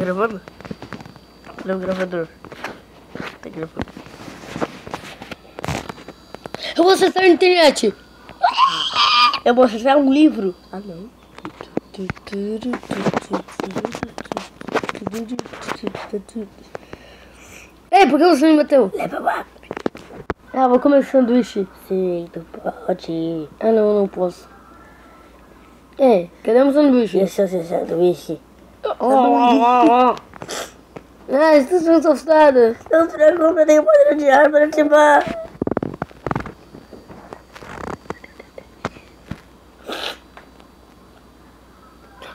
gravando? Cadê o gravador? Tá gravando. Eu vou acessar a internet. Eu vou acessar um livro. Ah, não. Ei, por que você me bateu? Ah, vou comer sanduíche. Sim, tu pode. Ah, não, não posso. Ei, cadê meu sanduíche? Esse é o seu sanduíche. Ah, estou sendo assustada. Não se preocupe, eu tenho poder de ar para te ativar.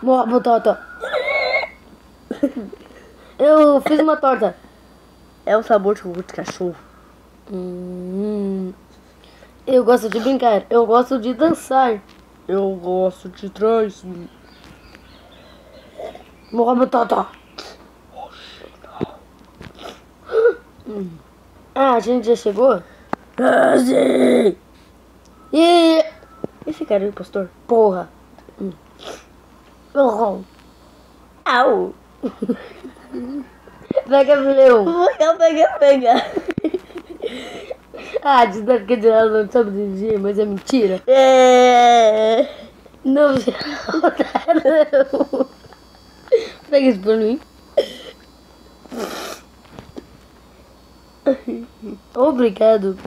Boa, batata. Eu fiz uma torta. É o sabor de cocô de cachorro. Hum, eu gosto de brincar. Eu gosto de dançar. Eu gosto de trás. Boa, batata. Hum. Ah, a gente já chegou? Ah, sim. E Esse cara é impostor? porra. Hum. Au. Pega, meu. Pega, pega, pega. Ah, diz da que ela não sabe dirigir, mas é mentira. É... Não, não. Pega isso pra mim. Obrigado.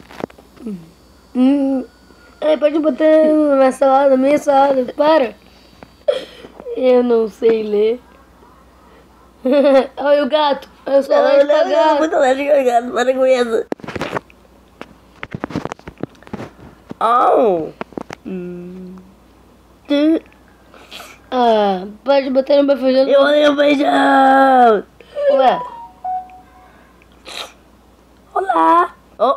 Hum. Ei, pode botar na salada, minha salada, para. Eu não sei ler. Olha o gato. Eu sou alérgico a gato. muito alérgico a gato, para com isso. Au. Hum. Ah, pode botar no meu feijão. Eu odeio feijão. Ué, Olá. Oh,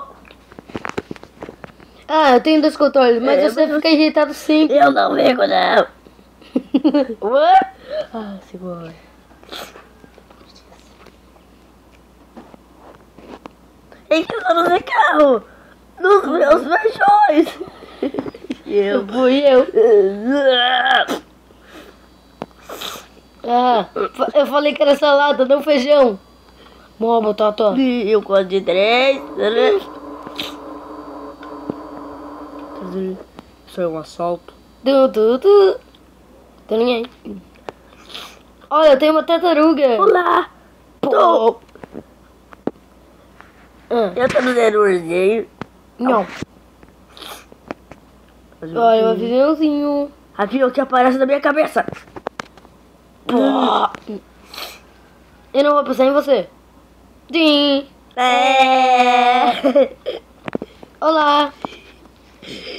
ah, eu tenho dois controles, mas É, você mas fica irritado sim. eu não fico, não. Ué? Ah, segura. Tá no carro. Nos meus feijões. Eu. Fui eu. Ah, eu falei que era salada, não feijão. Boa, batata. Eu gosto de três. Isso é um assalto. Du, du, du. Tô. Olha, eu tenho uma tartaruga. Olá. Pô. Ah, Eu tô no zero ursinho. não. Olha, um aviãozinho. Avião que aparece na minha cabeça. Eu não vou pensar em você. Sim. É. Olá.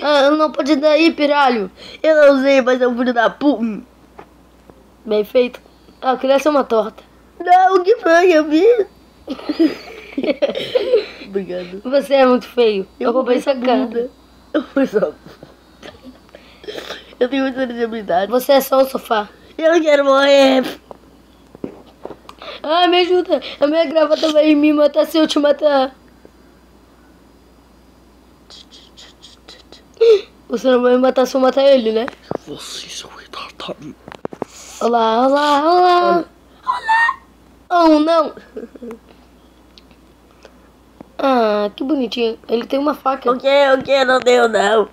Ah, não pode dar aí, piralho. Eu não sei, mas é um filho da puta. Bem feito. Ah, eu queria ser uma torta. Não, que foi, eu vi. Obrigado. Você é muito feio. Eu, roubei essa cara. Eu fui só. Eu tenho muita habilidade. Você é só um sofá. Eu quero morrer. Ah, me ajuda. A minha gravata vai me matar se eu te matar. Você não vai me matar se eu matar ele, né? Você, seu retardado. Olá, olá, olá. Olá. Oh, não. Ah, que bonitinho. Ele tem uma faca. O que, o que? Não deu, não.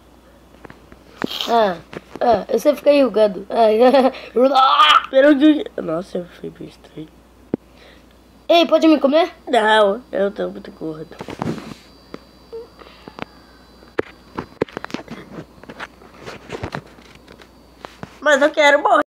Ah, ah, você fica enrugado. Ah, Pelo que... Nossa, foi bem estranho. Ei, pode me comer? Não, eu tô muito gordo. Mas eu quero morrer.